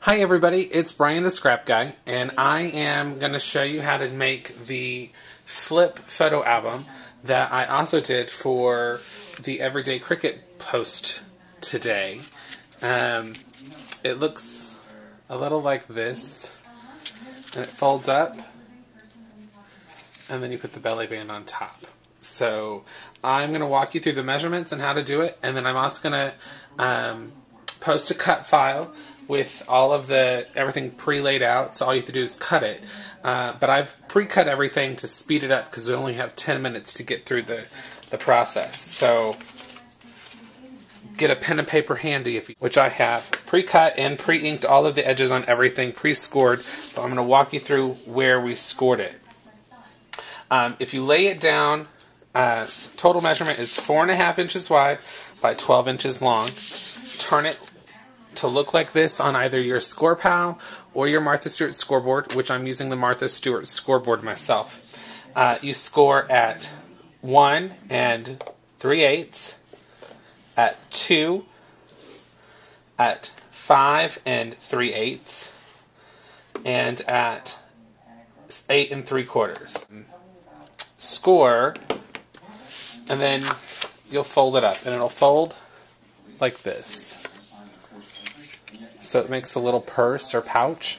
Hi everybody, it's Brian the Scrap Guy, and I am going to show you how to make the flip photo album that I also did for the Everyday Cricket post today. Um, it looks a little like this, and it folds up, and then you put the belly band on top. So I'm going to walk you through the measurements and how to do it, and then I'm also going to um, post a cut file with all of the everything pre-laid out. So all you have to do is cut it. Uh, but I've pre-cut everything to speed it up because we only have 10 minutes to get through the the process. So get a pen and paper handy if you, which I have pre-cut and pre-inked all of the edges on everything pre-scored. So I'm going to walk you through where we scored it. Um, if you lay it down, uh, total measurement is four and a half inches wide by 12 inches long. Turn it to look like this on either your ScorePal or your Martha Stewart scoreboard, which I'm using the Martha Stewart scoreboard myself. Uh, you score at 1 and 3 eighths, at 2, at 5 and 3 eighths, and at 8 and 3 quarters. Score, and then you'll fold it up, and it'll fold like this so it makes a little purse or pouch.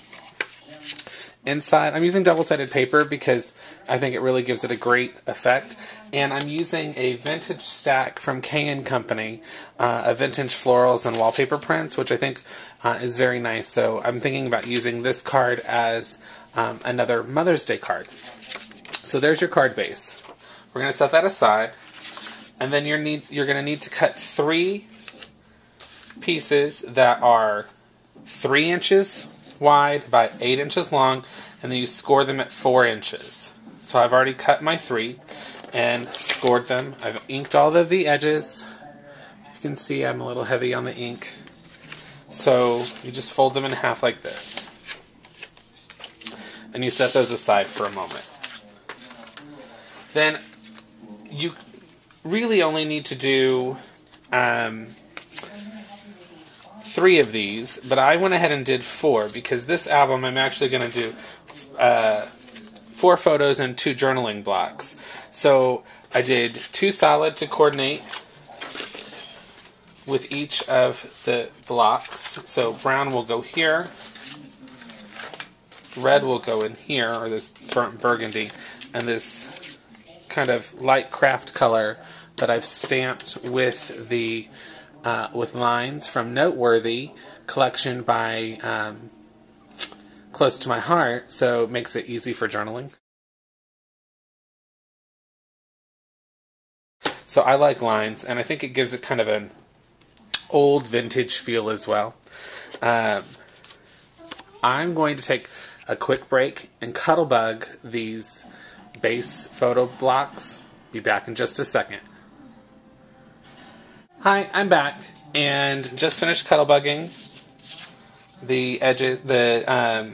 Inside, I'm using double-sided paper because I think it really gives it a great effect. And I'm using a vintage stack from K & Company, uh, a vintage florals and wallpaper prints, which I think uh, is very nice. So I'm thinking about using this card as um, another Mother's Day card. So there's your card base. We're going to set that aside. And then you're, need, you're going to need to cut three pieces that are three inches wide by eight inches long, and then you score them at four inches. So I've already cut my three and scored them. I've inked all of the edges. You can see I'm a little heavy on the ink. So you just fold them in half like this. And you set those aside for a moment. Then you really only need to do um, three of these, but I went ahead and did four because this album I'm actually going to do uh, four photos and two journaling blocks. So I did two solid to coordinate with each of the blocks. So brown will go here, red will go in here, or this burnt burgundy, and this kind of light craft color that I've stamped with the uh, with lines from Noteworthy collection by um, Close to My Heart, so it makes it easy for journaling. So I like lines, and I think it gives it kind of an old vintage feel as well. Um, I'm going to take a quick break and Cuttlebug these base photo blocks. Be back in just a second. Hi, I'm back, and just finished Cuttlebugging the edges, the um,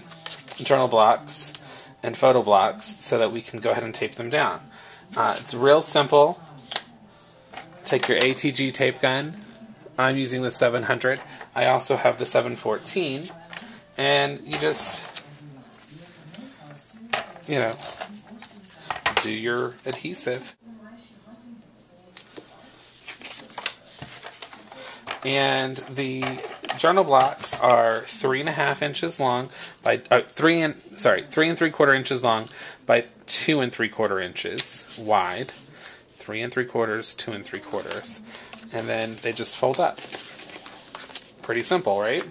journal blocks and photo blocks, so that we can go ahead and tape them down. Uh, it's real simple. Take your ATG tape gun. I'm using the 700. I also have the 714, and you just, you know, do your adhesive. And the journal blocks are three and a half inches long by uh, three and sorry three and three quarter inches long by two and three quarter inches wide. Three and three quarters two and three quarters. And then they just fold up. Pretty simple right?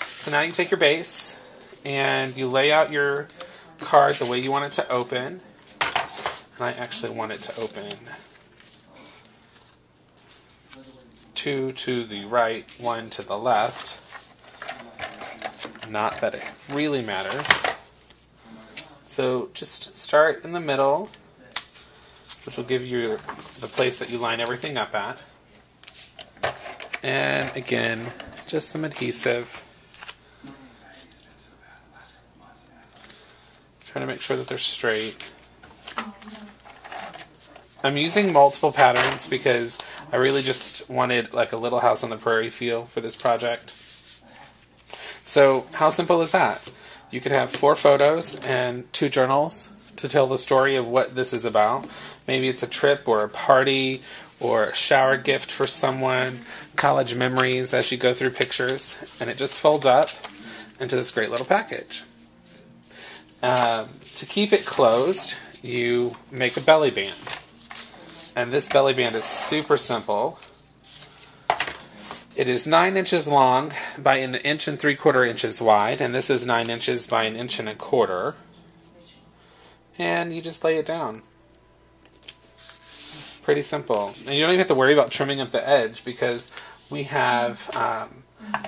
So now you take your base and you lay out your card the way you want it to open. And I actually want it to open two to the right, one to the left. Not that it really matters. So just start in the middle, which will give you the place that you line everything up at. And again, just some adhesive. Trying to make sure that they're straight. I'm using multiple patterns because I really just wanted like a Little House on the Prairie feel for this project. So, how simple is that? You could have four photos and two journals to tell the story of what this is about. Maybe it's a trip or a party or a shower gift for someone, college memories as you go through pictures, and it just folds up into this great little package. Um, to keep it closed, you make a belly band. And this belly band is super simple. It is 9 inches long by an inch and 3 quarter inches wide, and this is 9 inches by an inch and a quarter. And you just lay it down. Pretty simple. And you don't even have to worry about trimming up the edge because we have um,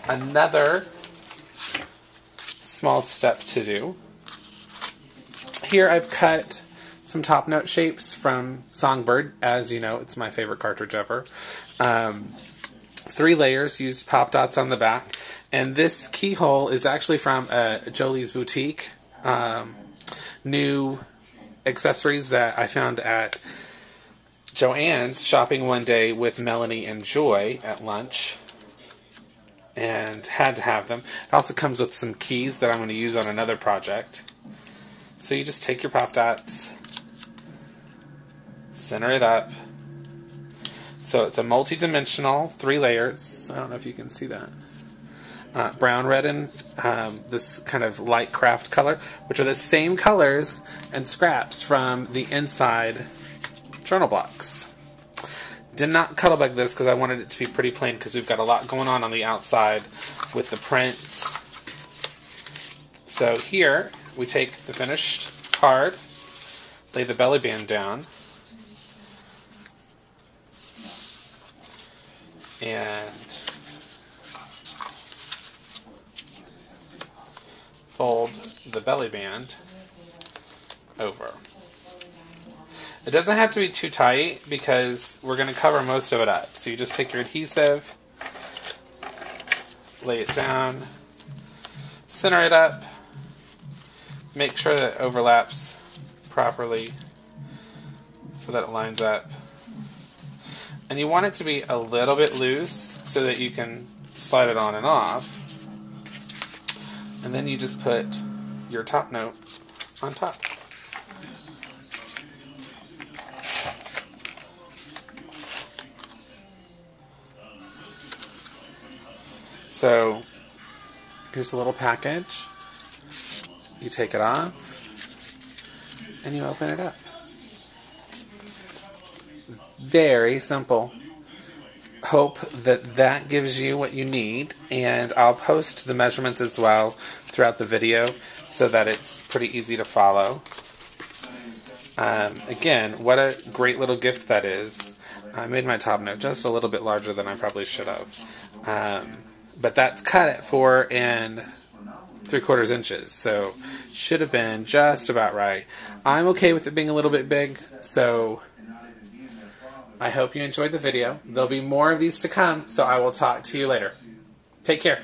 another small step to do. Here I've cut some top note shapes from Songbird. As you know, it's my favorite cartridge ever. Um, three layers, used pop dots on the back. And this keyhole is actually from uh, Jolee's Boutique. Um, new accessories that I found at Joann's shopping one day with Melanie and Joy at lunch and had to have them. It also comes with some keys that I'm going to use on another project. So you just take your pop dots, center it up. So it's a multi-dimensional, three layers. I don't know if you can see that. Uh, brown, red, and um, this kind of light craft color, which are the same colors and scraps from the inside journal blocks. Did not it like this because I wanted it to be pretty plain because we've got a lot going on on the outside with the prints. So here we take the finished card, lay the belly band down, and fold the belly band over. It doesn't have to be too tight because we're going to cover most of it up. So you just take your adhesive, lay it down, center it up, make sure that it overlaps properly so that it lines up. And you want it to be a little bit loose so that you can slide it on and off. And then you just put your top note on top. So here's a little package. You take it off and you open it up. Very simple. Hope that that gives you what you need, and I'll post the measurements as well throughout the video so that it's pretty easy to follow. Um, again, what a great little gift that is. I made my top note just a little bit larger than I probably should have. Um, but that's cut at four and three quarters inches, so should have been just about right. I'm okay with it being a little bit big, so I hope you enjoyed the video. There'll be more of these to come, so I will talk to you later. Take care.